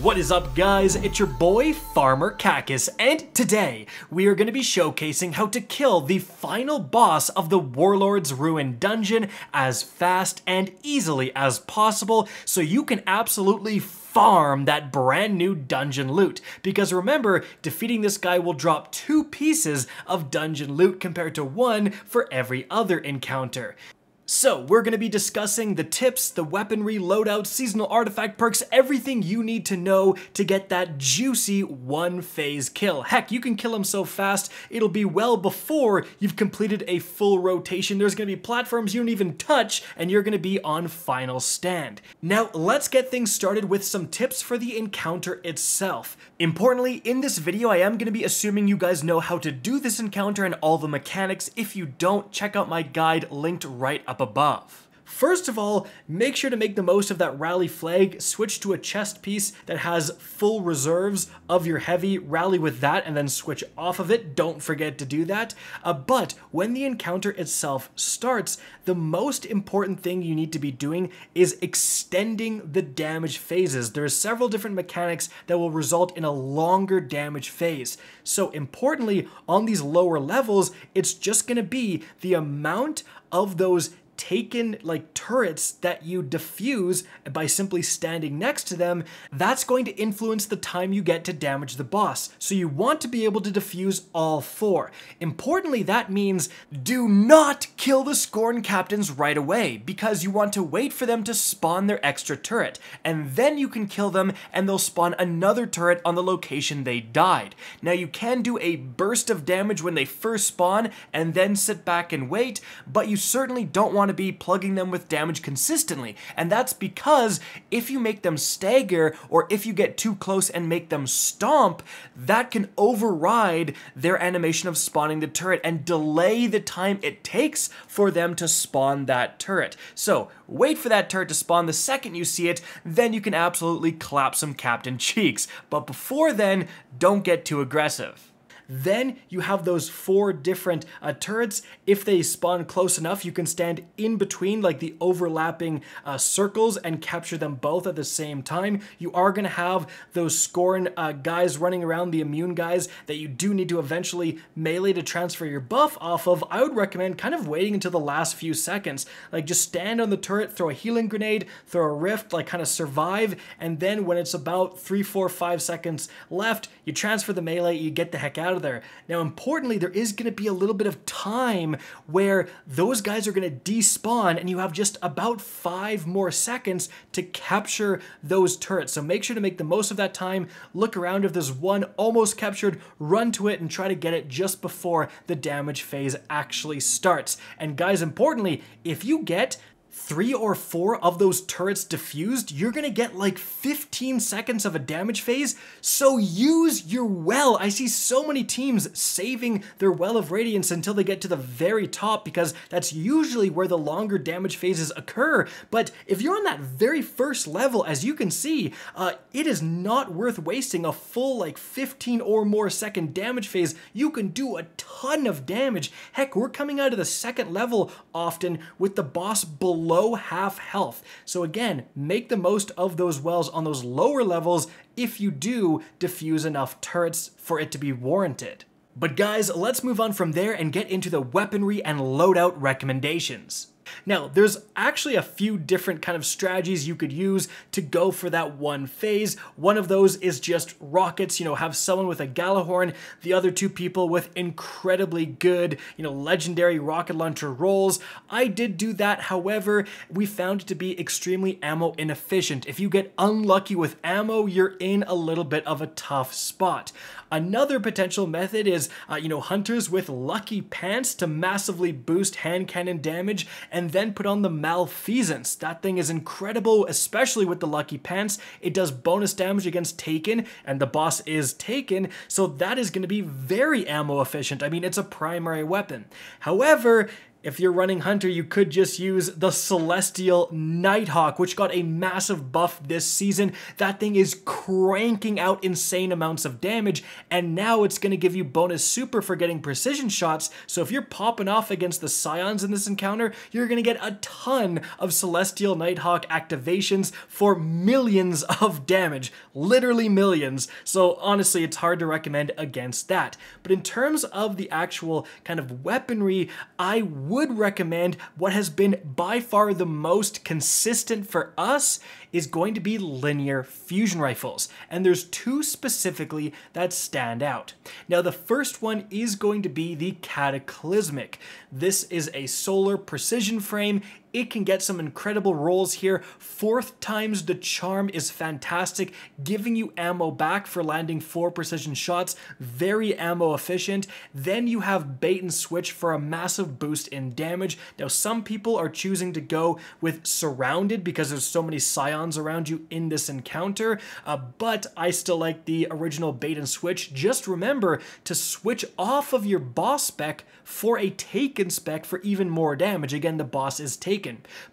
What is up guys, it's your boy Farmer Kackis, and today we are going to be showcasing how to kill the final boss of the Warlord's Ruin dungeon as fast and easily as possible so you can absolutely farm that brand new dungeon loot. Because remember, defeating this guy will drop two pieces of dungeon loot compared to one for every other encounter. So, we're going to be discussing the tips, the weaponry, loadouts, seasonal artifact perks, everything you need to know to get that juicy one phase kill. Heck, you can kill him so fast, it'll be well before you've completed a full rotation. There's going to be platforms you don't even touch, and you're going to be on final stand. Now, let's get things started with some tips for the encounter itself. Importantly, in this video, I am going to be assuming you guys know how to do this encounter and all the mechanics. If you don't, check out my guide linked right up above. First of all, make sure to make the most of that rally flag, switch to a chest piece that has full reserves of your heavy, rally with that, and then switch off of it. Don't forget to do that. Uh, but when the encounter itself starts, the most important thing you need to be doing is extending the damage phases. There's several different mechanics that will result in a longer damage phase. So importantly, on these lower levels, it's just gonna be the amount of those taken like turrets that you defuse by simply standing next to them, that's going to influence the time you get to damage the boss. So you want to be able to defuse all four. Importantly, that means do not kill the Scorn captains right away because you want to wait for them to spawn their extra turret and then you can kill them and they'll spawn another turret on the location they died. Now you can do a burst of damage when they first spawn and then sit back and wait, but you certainly don't want to to be plugging them with damage consistently. And that's because if you make them stagger or if you get too close and make them stomp, that can override their animation of spawning the turret and delay the time it takes for them to spawn that turret. So wait for that turret to spawn the second you see it, then you can absolutely clap some Captain Cheeks. But before then, don't get too aggressive. Then you have those four different uh, turrets. If they spawn close enough, you can stand in between like the overlapping uh, circles and capture them both at the same time. You are going to have those Scorn uh, guys running around, the immune guys that you do need to eventually melee to transfer your buff off of. I would recommend kind of waiting until the last few seconds. Like just stand on the turret, throw a healing grenade, throw a rift, like kind of survive, and then when it's about three, four, five seconds left, you transfer the melee, you get the heck out of there. Now, importantly, there is going to be a little bit of time where those guys are going to despawn and you have just about five more seconds to capture those turrets. So make sure to make the most of that time. Look around if there's one almost captured, run to it and try to get it just before the damage phase actually starts. And guys, importantly, if you get three or four of those turrets defused, you're gonna get like 15 seconds of a damage phase, so use your well. I see so many teams saving their well of radiance until they get to the very top because that's usually where the longer damage phases occur. But if you're on that very first level, as you can see, uh, it is not worth wasting a full like 15 or more second damage phase. You can do a ton of damage. Heck, we're coming out of the second level often with the boss below below half health. So again, make the most of those wells on those lower levels if you do defuse enough turrets for it to be warranted. But guys, let's move on from there and get into the weaponry and loadout recommendations. Now, there's actually a few different kind of strategies you could use to go for that one phase. One of those is just rockets, you know, have someone with a Gjallarhorn, the other two people with incredibly good, you know, legendary rocket launcher rolls. I did do that, however, we found it to be extremely ammo inefficient. If you get unlucky with ammo, you're in a little bit of a tough spot. Another potential method is, uh, you know, hunters with lucky pants to massively boost hand cannon damage and then put on the malfeasance. That thing is incredible, especially with the lucky pants. It does bonus damage against Taken, and the boss is Taken, so that is going to be very ammo efficient. I mean, it's a primary weapon. However, If you're running Hunter, you could just use the Celestial Nighthawk, which got a massive buff this season. That thing is cranking out insane amounts of damage, and now it's going to give you bonus super for getting precision shots. So if you're popping off against the Scions in this encounter, you're going to get a ton of Celestial Nighthawk activations for millions of damage. Literally millions. So honestly, it's hard to recommend against that. But in terms of the actual kind of weaponry, I would recommend what has been by far the most consistent for us is going to be linear fusion rifles, and there's two specifically that stand out. Now, the first one is going to be the Cataclysmic. This is a solar precision frame. It can get some incredible rolls here. Fourth times the charm is fantastic, giving you ammo back for landing four precision shots. Very ammo efficient. Then you have bait and switch for a massive boost in damage. Now, some people are choosing to go with surrounded because there's so many scions around you in this encounter, uh, but I still like the original bait and switch. Just remember to switch off of your boss spec for a taken spec for even more damage. Again, the boss is taken.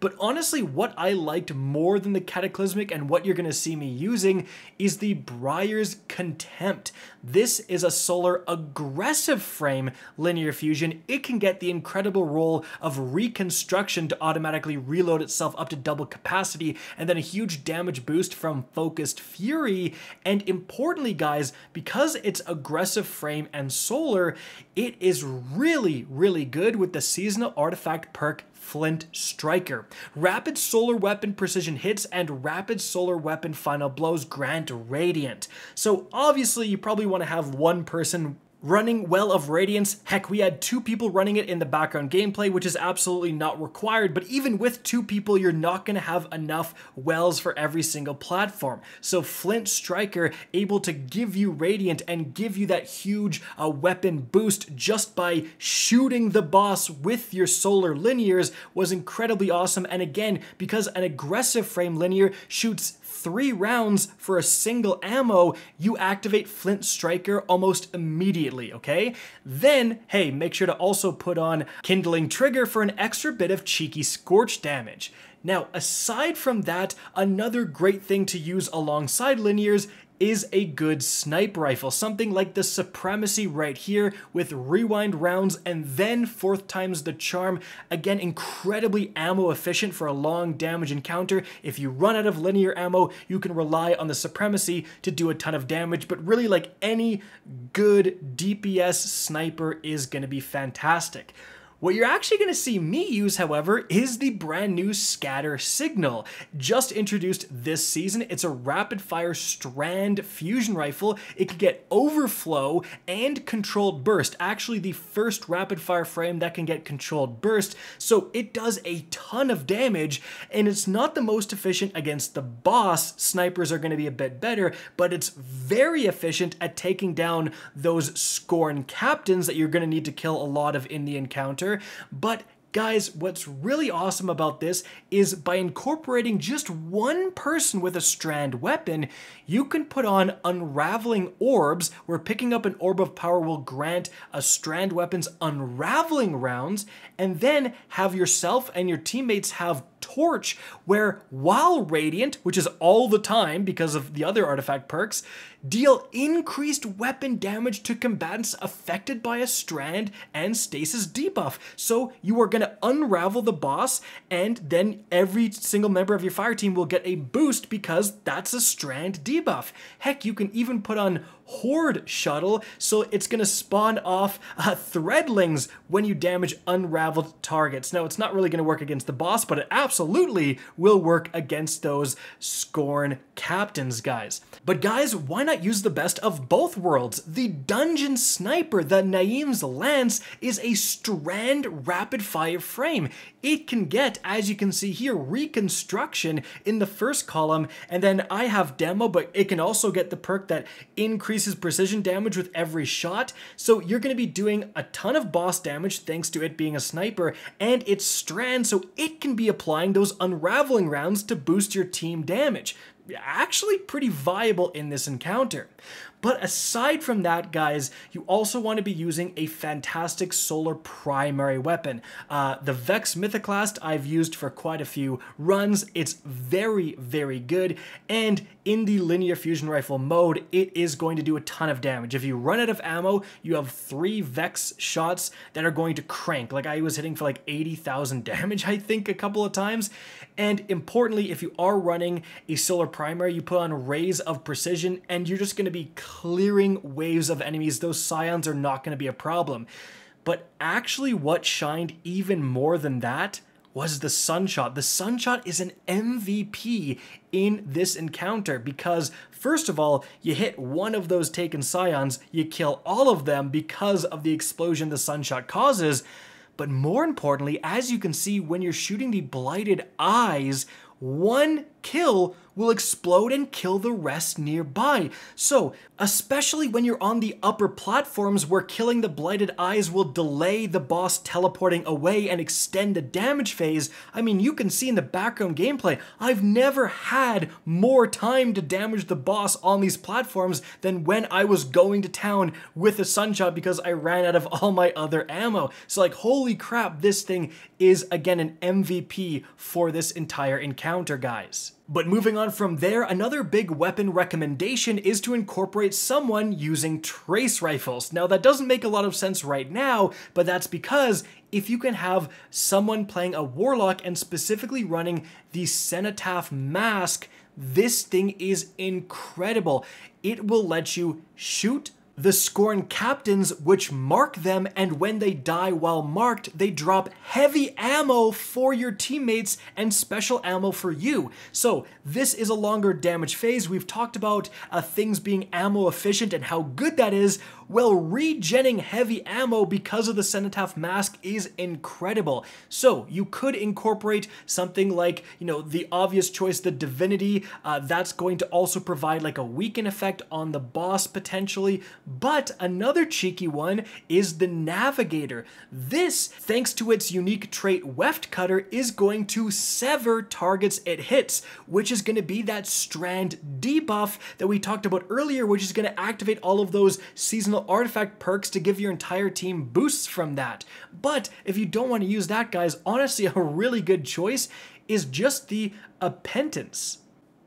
But honestly, what I liked more than the Cataclysmic and what you're going to see me using is the Briar's Contempt. This is a solar aggressive frame linear fusion. It can get the incredible roll of reconstruction to automatically reload itself up to double capacity, and then a huge damage boost from Focused Fury. And importantly, guys, because it's aggressive frame and solar, it is really, really good with the seasonal artifact perk Flint Striker. Rapid Solar Weapon precision hits and Rapid Solar Weapon final blows grant Radiant. So obviously you probably want to have one person running Well of Radiance. Heck, we had two people running it in the background gameplay, which is absolutely not required, but even with two people, you're not going to have enough wells for every single platform. So Flint Striker able to give you Radiant and give you that huge uh, weapon boost just by shooting the boss with your solar linears was incredibly awesome. And again, because an aggressive frame linear shoots three rounds for a single ammo, you activate Flint Striker almost immediately, okay? Then, hey, make sure to also put on Kindling Trigger for an extra bit of cheeky Scorch damage. Now, aside from that, another great thing to use alongside linears is a good sniper rifle, something like the Supremacy right here with rewind rounds and then fourth times the charm. Again, incredibly ammo efficient for a long damage encounter. If you run out of linear ammo, you can rely on the Supremacy to do a ton of damage, but really like any good DPS sniper is going to be fantastic. What you're actually going to see me use, however, is the brand new Scatter Signal. Just introduced this season, it's a rapid fire strand fusion rifle. It can get overflow and controlled burst, actually the first rapid fire frame that can get controlled burst, so it does a ton of damage, and it's not the most efficient against the boss. Snipers are going to be a bit better, but it's very efficient at taking down those Scorn captains that you're going to need to kill a lot of in the encounter but Guys, what's really awesome about this is by incorporating just one person with a strand weapon, you can put on unraveling orbs where picking up an orb of power will grant a strand weapon's unraveling rounds, and then have yourself and your teammates have torch where while radiant, which is all the time because of the other artifact perks, deal increased weapon damage to combatants affected by a strand and stasis debuff. So you are going to unravel the boss and then every single member of your fire team will get a boost because that's a strand debuff. Heck, you can even put on Horde Shuttle, so it's going to spawn off uh, Threadlings when you damage unraveled targets. Now, it's not really going to work against the boss, but it absolutely will work against those Scorn Captains, guys. But guys, why not use the best of both worlds? The Dungeon Sniper, the Naeem's Lance, is a strand rapid fire frame. It can get, as you can see here, reconstruction in the first column, and then I have demo, but it can also get the perk that increases precision damage with every shot. So you're going to be doing a ton of boss damage thanks to it being a sniper, and it's strand, so it can be applying those unraveling rounds to boost your team damage actually pretty viable in this encounter. But aside from that, guys, you also want to be using a fantastic solar primary weapon. Uh, the Vex Mythoclast I've used for quite a few runs. It's very, very good. And in the linear fusion rifle mode, it is going to do a ton of damage. If you run out of ammo, you have three Vex shots that are going to crank. Like I was hitting for like 80,000 damage, I think, a couple of times. And importantly, if you are running a solar primary, you put on Rays of Precision, and you're just going to be clearing waves of enemies. Those scions are not going to be a problem. But actually, what shined even more than that was the Sunshot. The Sunshot is an MVP in this encounter because, first of all, you hit one of those taken scions, you kill all of them because of the explosion the Sunshot causes. But more importantly, as you can see when you're shooting the Blighted Eyes, one kill will explode and kill the rest nearby. So, especially when you're on the upper platforms where killing the Blighted Eyes will delay the boss teleporting away and extend the damage phase, I mean, you can see in the background gameplay, I've never had more time to damage the boss on these platforms than when I was going to town with a Sunshot because I ran out of all my other ammo. So like, holy crap, this thing is again an MVP for this entire encounter, guys. But moving on from there, another big weapon recommendation is to incorporate someone using trace rifles. Now that doesn't make a lot of sense right now, but that's because if you can have someone playing a warlock and specifically running the Cenotaph mask, this thing is incredible. It will let you shoot the Scorn captains, which mark them, and when they die while marked, they drop heavy ammo for your teammates and special ammo for you. So, this is a longer damage phase. We've talked about uh, things being ammo efficient and how good that is. Well, regenning heavy ammo because of the Cenotaph mask is incredible. So, you could incorporate something like, you know, the obvious choice, the Divinity. Uh, that's going to also provide like a weaken effect on the boss potentially but another cheeky one is the Navigator. This, thanks to its unique trait Weft Cutter, is going to sever targets it hits, which is going to be that strand debuff that we talked about earlier, which is going to activate all of those seasonal artifact perks to give your entire team boosts from that. But if you don't want to use that, guys, honestly, a really good choice is just the Appetence.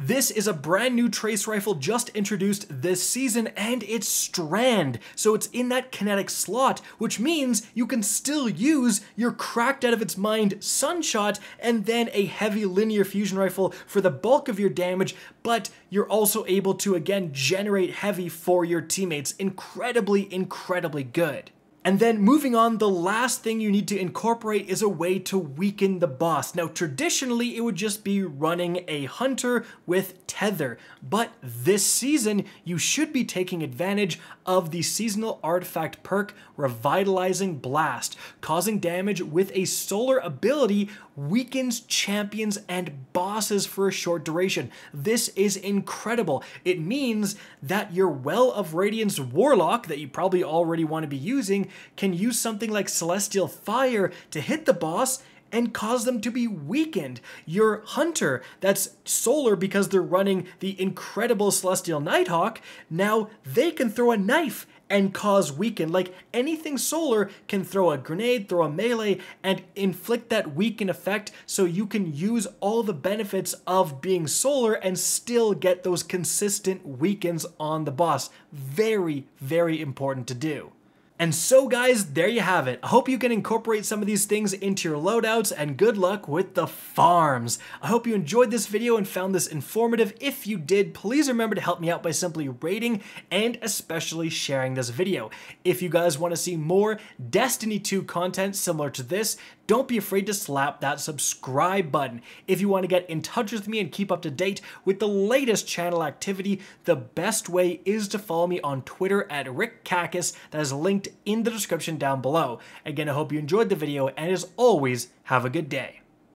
This is a brand new trace rifle just introduced this season and it's strand, so it's in that kinetic slot, which means you can still use your cracked out of its mind Sunshot and then a heavy linear fusion rifle for the bulk of your damage, but you're also able to again generate heavy for your teammates. Incredibly, incredibly good. And then moving on, the last thing you need to incorporate is a way to weaken the boss. Now, traditionally, it would just be running a hunter with tether, but this season, you should be taking advantage of the seasonal artifact perk Revitalizing Blast, causing damage with a solar ability weakens champions and bosses for a short duration. This is incredible. It means that your Well of Radiance Warlock, that you probably already want to be using, can use something like Celestial Fire to hit the boss and cause them to be weakened. Your hunter, that's solar because they're running the incredible Celestial Nighthawk, now they can throw a knife and cause weaken. Like anything solar can throw a grenade, throw a melee, and inflict that weaken effect so you can use all the benefits of being solar and still get those consistent weakens on the boss. Very, very important to do. And so guys, there you have it. I hope you can incorporate some of these things into your loadouts and good luck with the farms. I hope you enjoyed this video and found this informative. If you did, please remember to help me out by simply rating and especially sharing this video. If you guys want to see more Destiny 2 content similar to this, don't be afraid to slap that subscribe button. If you want to get in touch with me and keep up to date with the latest channel activity, the best way is to follow me on Twitter at Rick Kackis. That is linked in the description down below. Again, I hope you enjoyed the video, and as always, have a good day.